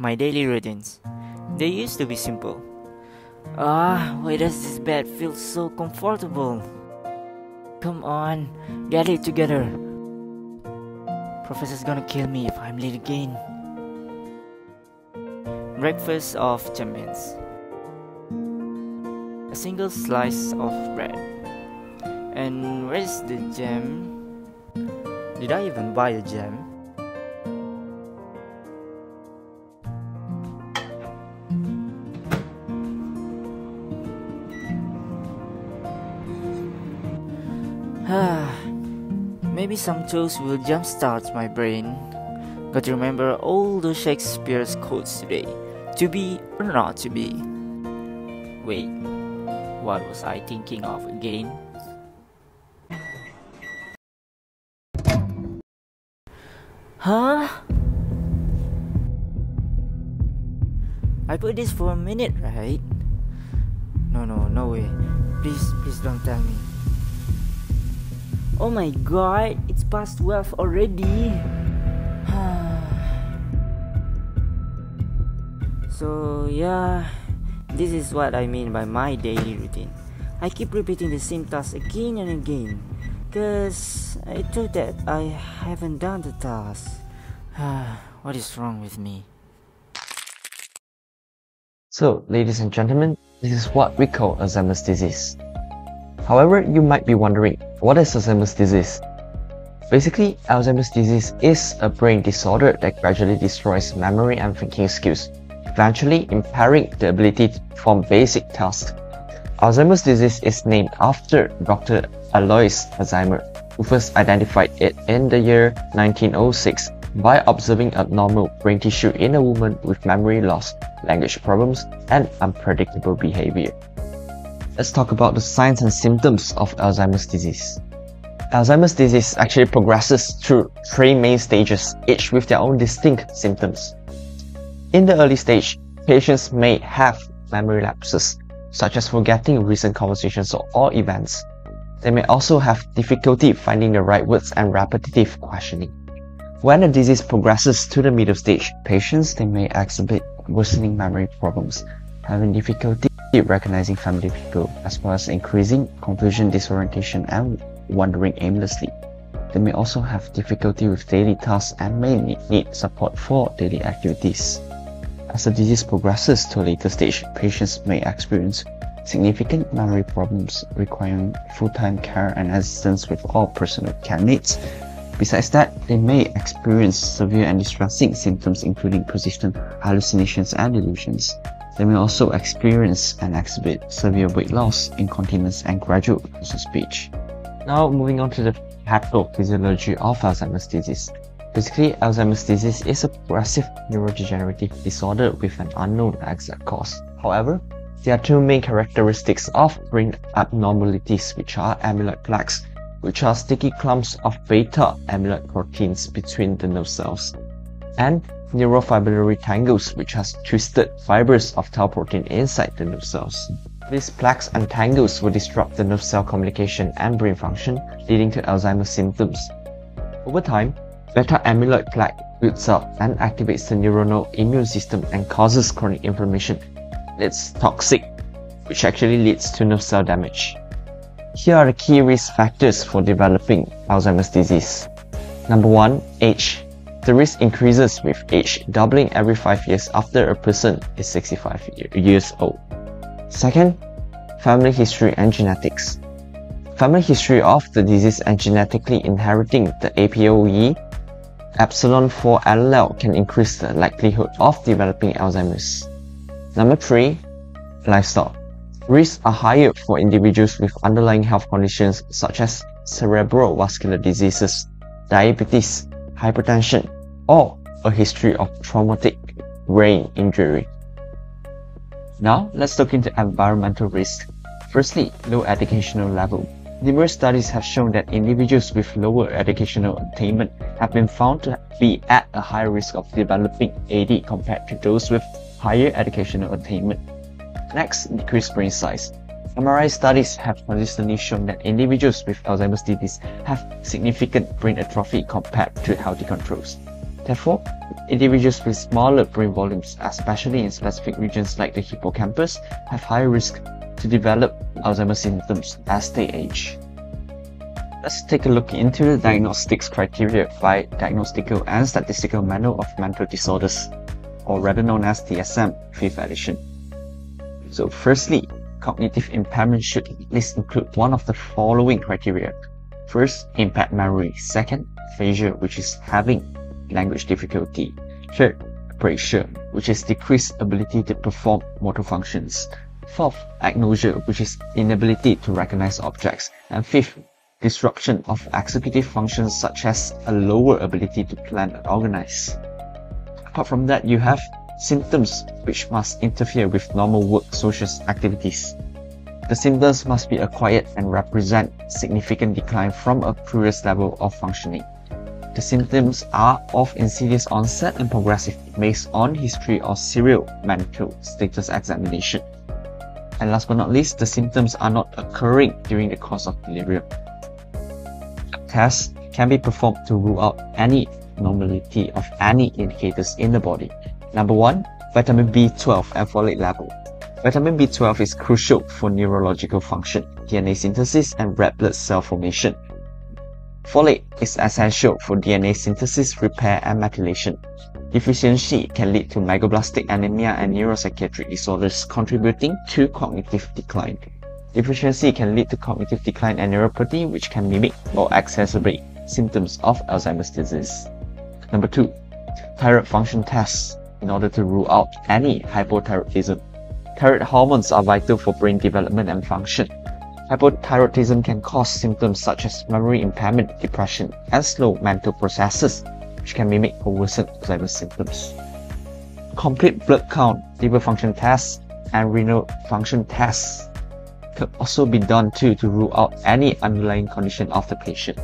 My daily routines. They used to be simple. Ah, why does this bed feel so comfortable? Come on, get it together. Professor's gonna kill me if I'm late again. Breakfast of champions. A single slice of bread. And where's the jam? Did I even buy a jam? Some toast will jumpstart my brain. Got to remember all those Shakespeare's quotes today. To be or not to be. Wait, what was I thinking of again? Huh? I put this for a minute, right? No, no, no way. Please, please don't tell me. Oh my god, it's past 12 already. so, yeah, this is what I mean by my daily routine. I keep repeating the same task again and again because I thought that I haven't done the task. what is wrong with me? So, ladies and gentlemen, this is what we call Alzheimer's disease. However, you might be wondering, what is Alzheimer's disease? Basically, Alzheimer's disease is a brain disorder that gradually destroys memory and thinking skills, eventually impairing the ability to perform basic tasks. Alzheimer's disease is named after Dr. Alois Alzheimer, who first identified it in the year 1906 by observing abnormal brain tissue in a woman with memory loss, language problems, and unpredictable behavior. Let's talk about the signs and symptoms of Alzheimer's disease. Alzheimer's disease actually progresses through three main stages, each with their own distinct symptoms. In the early stage, patients may have memory lapses, such as forgetting recent conversations or events. They may also have difficulty finding the right words and repetitive questioning. When the disease progresses to the middle stage, patients they may exhibit worsening memory problems, having difficulty recognizing family people, as well as increasing confusion, disorientation, and wandering aimlessly. They may also have difficulty with daily tasks and may need support for daily activities. As the disease progresses to a later stage, patients may experience significant memory problems requiring full-time care and assistance with all personal care needs. Besides that, they may experience severe and distressing symptoms including persistent hallucinations and delusions. They may also experience and exhibit severe weight loss, incontinence, and gradual loss of speech. Now, moving on to the pathophysiology of Alzheimer's disease. Basically, Alzheimer's disease is a progressive neurodegenerative disorder with an unknown exact cause. However, there are two main characteristics of brain abnormalities, which are amyloid plaques, which are sticky clumps of beta amyloid proteins between the nerve cells, and neurofibrillary tangles which has twisted fibers of tau protein inside the nerve cells. These plaques and tangles will disrupt the nerve cell communication and brain function, leading to Alzheimer's symptoms. Over time, beta amyloid plaque builds up and activates the neuronal immune system and causes chronic inflammation. It's toxic, which actually leads to nerve cell damage. Here are the key risk factors for developing Alzheimer's disease. Number 1. Age the risk increases with age, doubling every 5 years after a person is 65 years old. Second, family history and genetics. Family history of the disease and genetically inheriting the APOE epsilon 4 allele can increase the likelihood of developing Alzheimer's. Number 3. Lifestyle. Risks are higher for individuals with underlying health conditions such as cerebral vascular diseases, diabetes, hypertension, or a history of traumatic brain injury. Now, let's look into environmental risk. Firstly, low educational level. Numerous studies have shown that individuals with lower educational attainment have been found to be at a higher risk of developing AD compared to those with higher educational attainment. Next, decreased brain size. MRI studies have consistently shown that individuals with Alzheimer's disease have significant brain atrophy compared to healthy controls. Therefore, individuals with smaller brain volumes, especially in specific regions like the hippocampus, have higher risk to develop Alzheimer's symptoms as they age. Let's take a look into the diagnostics criteria by Diagnostical and Statistical Manual of Mental Disorders, or rather known as DSM 5th edition. So firstly, cognitive impairment should at least include one of the following criteria. First, impaired memory. Second, aphasia, which is having language difficulty. Third, apraxia, which is decreased ability to perform motor functions. Fourth, agnosia, which is inability to recognize objects. And fifth, disruption of executive functions such as a lower ability to plan and organize. Apart from that, you have symptoms which must interfere with normal work social activities. The symptoms must be acquired and represent significant decline from a previous level of functioning. The symptoms are of insidious onset and progressive based on history of serial mental status examination. And last but not least, the symptoms are not occurring during the course of delirium. Tests can be performed to rule out any abnormality of any indicators in the body. Number 1. Vitamin B12 and folate level. Vitamin B12 is crucial for neurological function, DNA synthesis, and red blood cell formation. Folate is essential for DNA synthesis, repair, and methylation. Deficiency can lead to megaloblastic anemia and neuropsychiatric disorders contributing to cognitive decline. Deficiency can lead to cognitive decline and neuropathy which can mimic or exacerbate symptoms of Alzheimer's disease. Number 2. Thyroid function tests in order to rule out any hypothyroidism. Thyroid hormones are vital for brain development and function. Hypothyroidism can cause symptoms such as memory impairment, depression, and slow mental processes, which can mimic or worsen Alzheimer's symptoms. Complete blood count, liver function tests, and renal function tests can also be done too to rule out any underlying condition of the patient.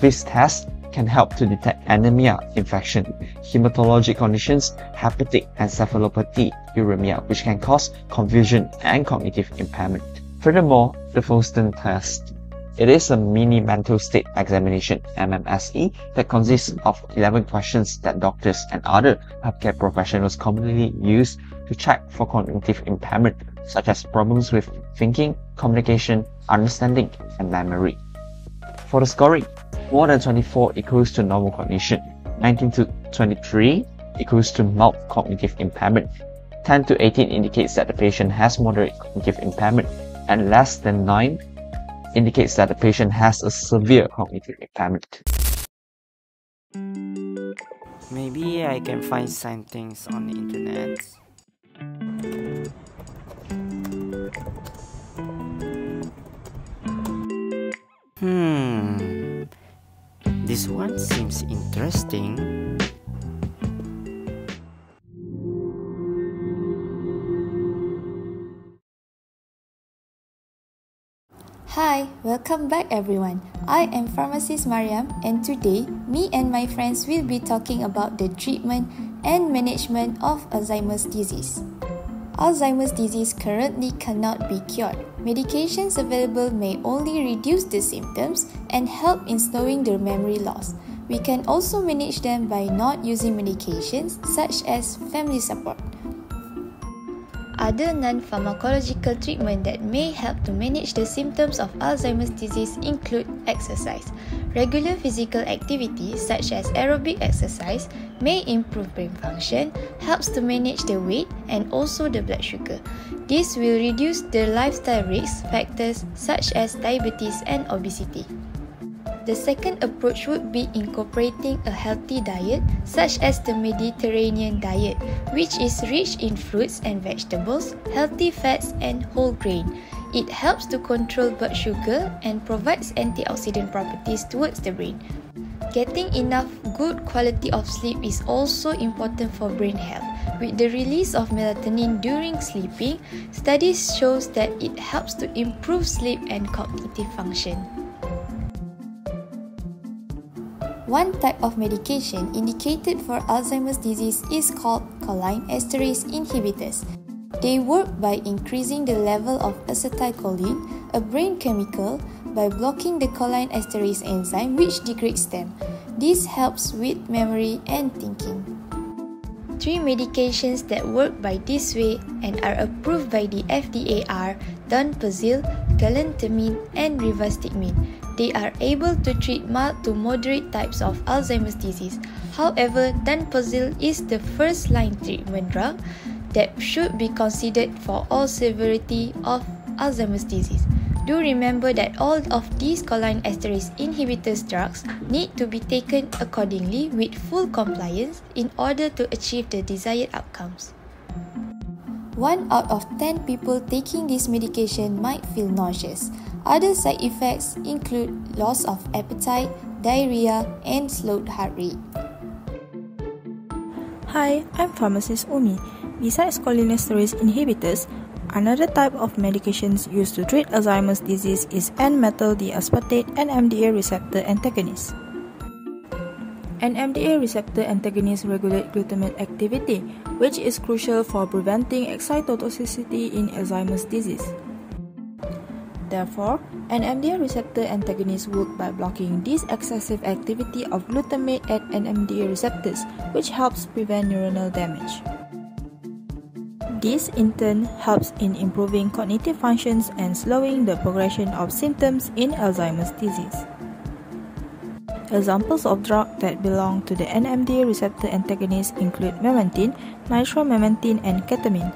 These tests can help to detect anemia, infection, hematologic conditions, hepatic encephalopathy, uremia, which can cause confusion and cognitive impairment. Furthermore, the Folstein test. It is a mini mental state examination MMSE that consists of 11 questions that doctors and other healthcare professionals commonly use to check for cognitive impairment such as problems with thinking, communication, understanding, and memory. For the scoring, more than 24 equals to normal cognition, 19 to 23 equals to mild cognitive impairment, 10 to 18 indicates that the patient has moderate cognitive impairment, and less than 9 indicates that the patient has a severe cognitive impairment. Maybe I can find some things on the internet. Hmm. This one seems interesting. Welcome back everyone. I am pharmacist Maryam and today me and my friends will be talking about the treatment and management of Alzheimer's disease. Alzheimer's disease currently cannot be cured. Medications available may only reduce the symptoms and help in slowing the memory loss. We can also manage them by not using medications such as family support. Other non-pharmacological treatment that may help to manage the symptoms of Alzheimer's disease include exercise. Regular physical activity such as aerobic exercise may improve brain function, helps to manage the weight and also the blood sugar. This will reduce the lifestyle risk factors such as diabetes and obesity. The second approach would be incorporating a healthy diet, such as the Mediterranean diet, which is rich in fruits and vegetables, healthy fats, and whole grain. It helps to control blood sugar and provides antioxidant properties towards the brain. Getting enough good quality of sleep is also important for brain health. With the release of melatonin during sleeping, studies shows that it helps to improve sleep and cognitive function. One type of medication indicated for Alzheimer's disease is called cholinesterase inhibitors. They work by increasing the level of acetylcholine, a brain chemical, by blocking the cholinesterase enzyme which degrades them. This helps with memory and thinking. Three medications that work by this way and are approved by the FDA are donepezil, galantamine, and rivastigmine. They are able to treat mild to moderate types of Alzheimer's disease. However, donepezil is the first-line treatment drug that should be considered for all severity of Alzheimer's disease. Do remember that all of these cholinesterase inhibitors drugs need to be taken accordingly with full compliance in order to achieve the desired outcomes. One out of 10 people taking this medication might feel nauseous. Other side effects include loss of appetite, diarrhea, and slowed heart rate. Hi, I'm pharmacist Ummi. Besides cholinesterase inhibitors, Another type of medications used to treat Alzheimer's disease is N-methyl D-aspartate NMDA receptor antagonists. NMDA receptor antagonists regulate glutamate activity, which is crucial for preventing excitotoxicity in Alzheimer's disease. Therefore, NMDA receptor antagonists work by blocking this excessive activity of glutamate at NMDA receptors, which helps prevent neuronal damage. This in turn helps in improving cognitive functions and slowing the progression of symptoms in Alzheimer's disease. Examples of drugs that belong to the NMDA receptor antagonists include memantine, nitromemantine, and ketamine.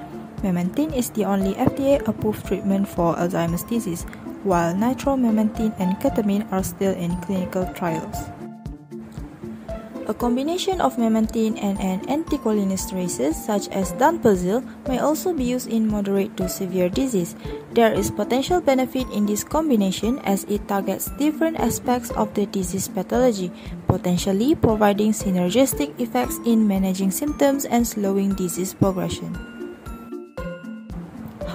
Memantine is the only FDA approved treatment for Alzheimer's disease, while nitromemantine and ketamine are still in clinical trials. A combination of memantine and an anticholinesterase such as donepezil may also be used in moderate to severe disease. There is potential benefit in this combination as it targets different aspects of the disease pathology, potentially providing synergistic effects in managing symptoms and slowing disease progression.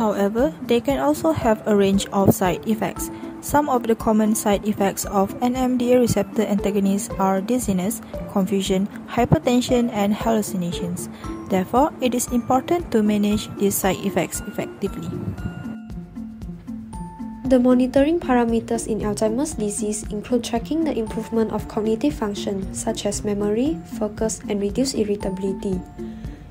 However, they can also have a range of side effects. Some of the common side effects of NMDA receptor antagonists are dizziness, confusion, hypertension, and hallucinations. Therefore, it is important to manage these side effects effectively. The monitoring parameters in Alzheimer's disease include tracking the improvement of cognitive function, such as memory, focus, and reduced irritability.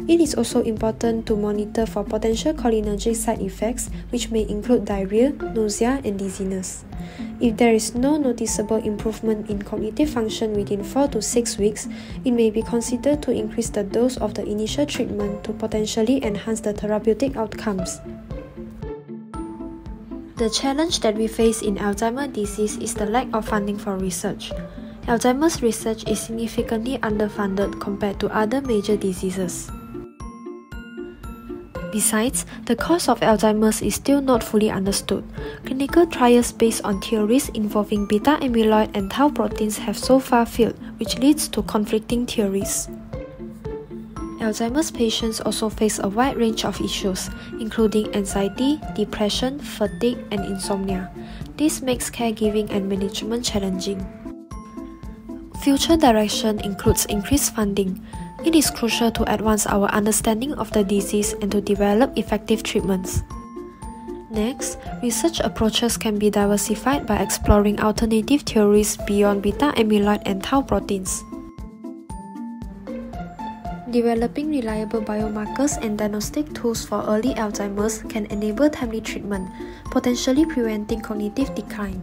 It is also important to monitor for potential cholinergic side effects, which may include diarrhea, nausea, and dizziness. If there is no noticeable improvement in cognitive function within 4 to 6 weeks, it may be considered to increase the dose of the initial treatment to potentially enhance the therapeutic outcomes. The challenge that we face in Alzheimer's disease is the lack of funding for research. Alzheimer's research is significantly underfunded compared to other major diseases. Besides, the cause of Alzheimer's is still not fully understood. Clinical trials based on theories involving beta amyloid and tau proteins have so far failed, which leads to conflicting theories. Alzheimer's patients also face a wide range of issues, including anxiety, depression, fatigue, and insomnia. This makes caregiving and management challenging. Future direction includes increased funding, it is crucial to advance our understanding of the disease and to develop effective treatments. Next, research approaches can be diversified by exploring alternative theories beyond beta amyloid and tau proteins. Developing reliable biomarkers and diagnostic tools for early Alzheimer's can enable timely treatment, potentially preventing cognitive decline.